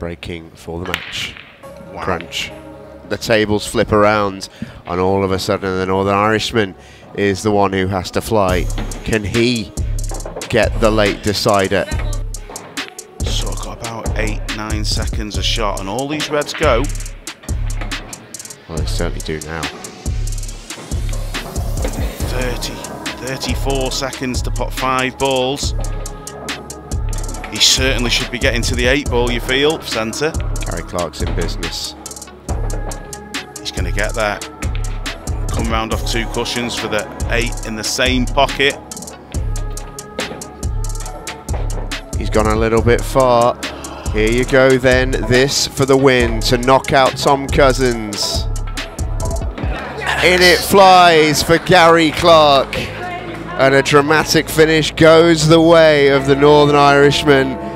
breaking for the match. Wow. Crunch. The tables flip around, and all of a sudden, the Northern Irishman is the one who has to fly. Can he get the late decider? So I've got about eight, nine seconds a shot, and all these reds go. Well, they certainly do now. 30, 34 seconds to put five balls. He certainly should be getting to the eight ball, you feel, centre. Gary Clarke's in business. He's going to get there. Come round off two cushions for the eight in the same pocket. He's gone a little bit far. Here you go then, this for the win to knock out Tom Cousins. In it flies for Gary Clarke. And a dramatic finish goes the way of the Northern Irishman.